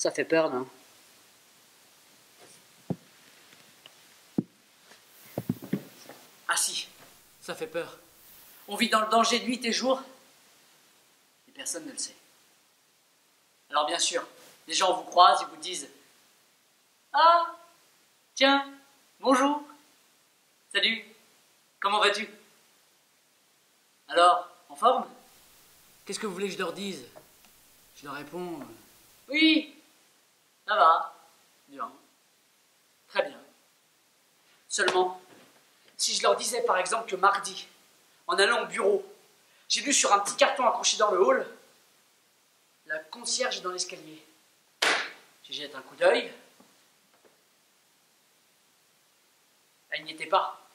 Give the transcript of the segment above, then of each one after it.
Ça fait peur, non Ah si, ça fait peur. On vit dans le danger nuit et jour, et personne ne le sait. Alors bien sûr, les gens vous croisent, ils vous disent Ah, tiens, bonjour, salut, comment vas-tu? Alors, en forme? Qu'est-ce que vous voulez que je leur dise? Je leur réponds Oui, ça va, bien, très bien. Seulement, si je leur disais par exemple que mardi, en allant au bureau, j'ai vu sur un petit carton accroché dans le hall la concierge dans l'escalier. J'y jette un coup d'œil. Elle n'y était pas.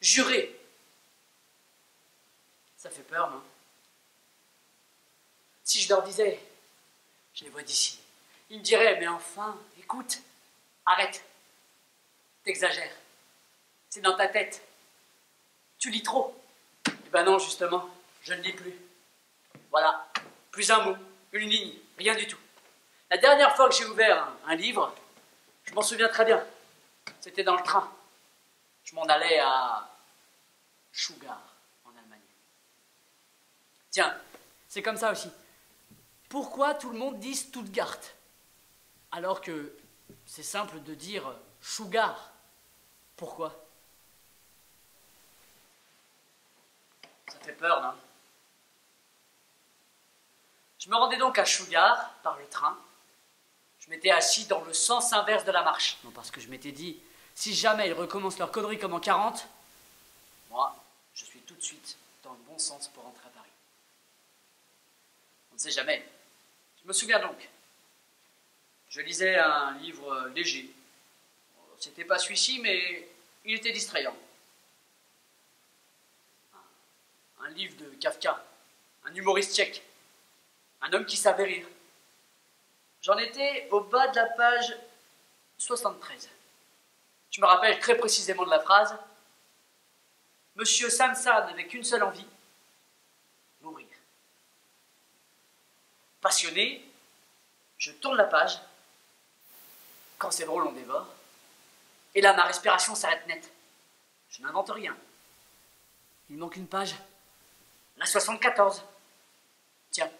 Juré. Ça fait peur, non? Si je leur disais, je les vois d'ici, ils me diraient, mais enfin, écoute, arrête, t'exagères. C'est dans ta tête. Tu lis trop. Eh ben non, justement, je ne lis plus. Voilà, plus un mot, une ligne, rien du tout. La dernière fois que j'ai ouvert un, livre, je m'en souviens très bien. C'était dans le train. Je m'en allais à Stuttgart, en Allemagne. Tiens, c'est comme ça aussi. Pourquoi tout le monde dit Stuttgart? Alors que c'est simple de dire Sugar Pourquoi? Ça fait peur, non? Je me rendais donc à Sugar par le train. Je m'étais assis dans le sens inverse de la marche. Non, parce que je m'étais dit, si jamais ils recommencent leur connerie comme en 40, moi, je suis tout de suite dans le bon sens pour rentrer à Paris. On ne sait jamais. Je me souviens donc. Je lisais un livre léger. C'était pas celui-ci, mais il était distrayant. un livre de Kafka, un humoriste tchèque, un homme qui savait rire. J'en étais au bas de la page 73. Je me rappelle très précisément de la phrase Monsieur Samsa n'avait qu'une seule envie mourir. Passionné, je tourne la page. Quand c'est drôle, on dévore. Et là, ma respiration s'arrête net. Je n'invente rien. Il manque une page. La 74. Tiens,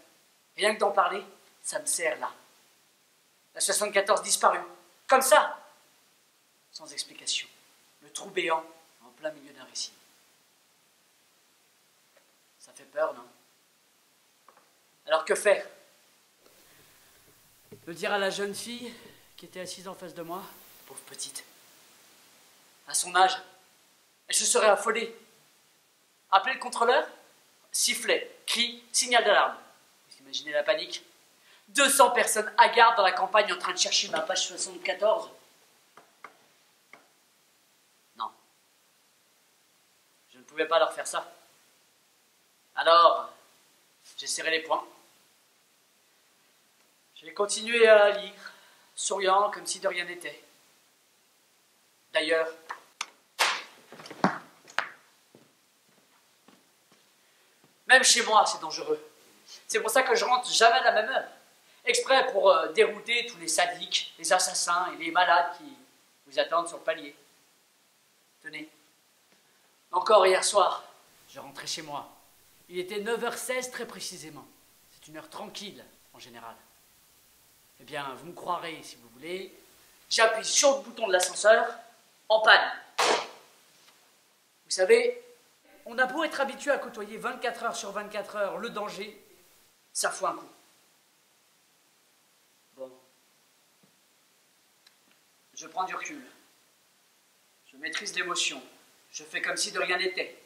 rien que d'en parler, ça me sert là. La 74 disparue. Comme ça. Sans explication. Le trou béant en plein milieu d'un récit. Ça fait peur, non? Alors que faire? Le dire à la jeune fille? Qui était assise en face de moi Pauvre petite. À son âge, elle se serait affolée. Appeler le contrôleur sifflet, cri, signal d'alarme. Vous imaginez la panique? 200 personnes hagardes dans la campagne en train de chercher ma page 74. Non. Je ne pouvais pas leur faire ça. Alors, j'ai serré les poings. J'ai continué à lire, souriant comme si de rien n'était. D'ailleurs, Même chez moi, c'est dangereux. C'est pour ça que je rentre jamais à la même heure. Exprès pour euh, dérouter tous les sadiques, les assassins et les malades qui vous attendent sur le palier. Tenez. Encore hier soir, je rentrais chez moi. Il était 9h16 très précisément. C'est une heure tranquille en général. Eh bien, vous me croirez si vous voulez. J'appuie sur le bouton de l'ascenseur, en panne. Vous savez, on a beau être habitué à côtoyer 24 heures sur 24 heures le danger, ça fout un coup. Bon. Je prends du recul. Je maîtrise l'émotion. Je fais comme si de rien n'était.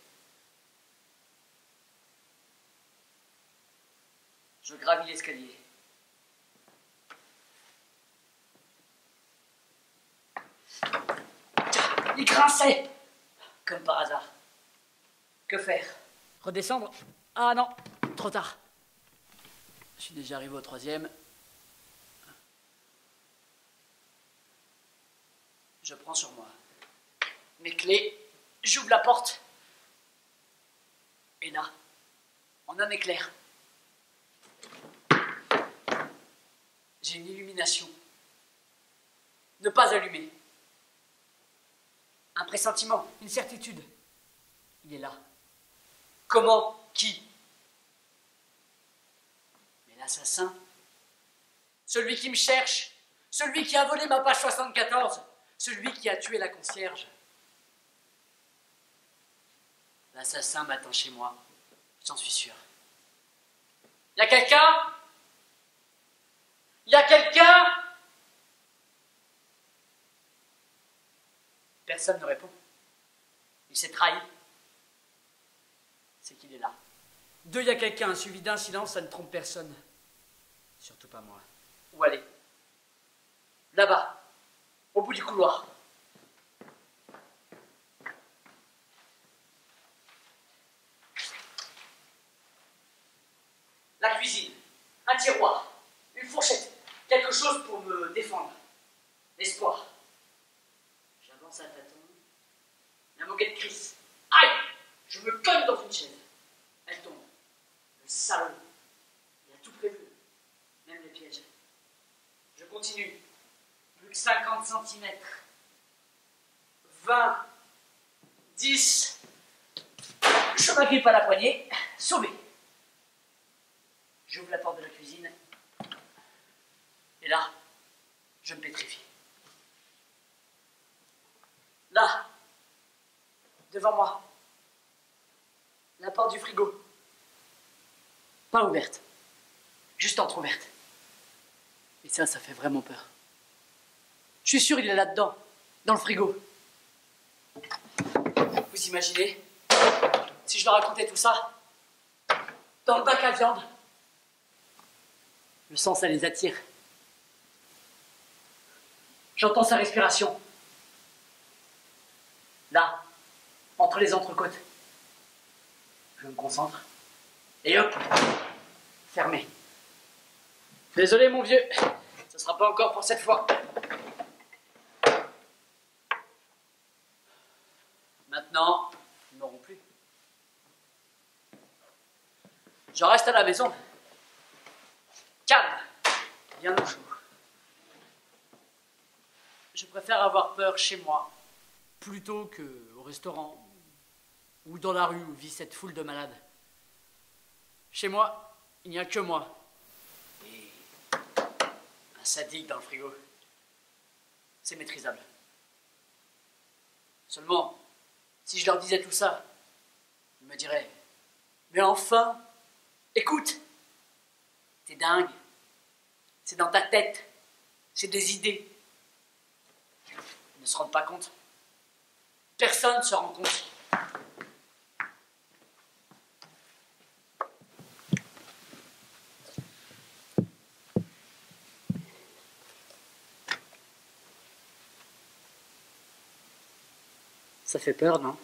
Je gravis l'escalier. Il grinçait, comme par hasard. Que faire? Redescendre? Ah non, trop tard. Je suis déjà arrivé au troisième. Je prends sur moi mes clés, j'ouvre la porte. Et là, a un éclair. J'ai une illumination. Ne pas allumer. Un pressentiment, une certitude. Il est là. Comment Qui? Mais l'assassin. Celui qui me cherche. Celui qui a volé ma page 74 Celui qui a tué la concierge. L'assassin m'attend chez moi, j'en suis sûr. Y a quelqu'un? Y a quelqu'un? Personne ne répond. Il s'est trahi. C'est qu'il est là. Deux, y a quelqu'un, suivi d'un silence, ça ne trompe personne. Surtout pas moi. Où aller? Là-bas, au bout du couloir. La cuisine, un tiroir, une fourchette, quelque chose pour me défendre. L'espoir. J'avance à tâtons. La moquette crise. Aïe Je me cogne dans une chaise. Elle tombe. Le salaud. Il a tout prévu. Même les pièges. Je continue. Plus que 50 cm. 20. 10. Je m'agrippe à la poignée. Sauvé. J'ouvre la porte de la cuisine. Et là, je me pétrifie. Là, devant moi, la porte du frigo. Pas ouverte, juste entr'ouverte. Et ça, ça fait vraiment peur. Je suis sûr, il est là-dedans, dans le frigo. Vous imaginez si je leur racontais tout ça Dans le bac à viande Le sang, ça les attire. J'entends sa respiration. Là, entre les entrecôtes. Je me concentre. Et hop Fermé. Désolé, mon vieux. Ce sera pas encore pour cette fois. Maintenant, ils n'auront plus. Je reste à la maison. Calme. Bien au chaud. Je préfère avoir peur chez moi plutôt qu'au restaurant ou dans la rue où vit cette foule de malades. Chez moi, il n'y a que moi. Et un sadique dans le frigo. C'est maîtrisable. Seulement, si je leur disais tout ça, ils me diraient Mais enfin, écoute, t'es dingue. C'est dans ta tête. C'est des idées. Ils ne se rendent pas compte. Personne ne se rend compte. Fait peur, non?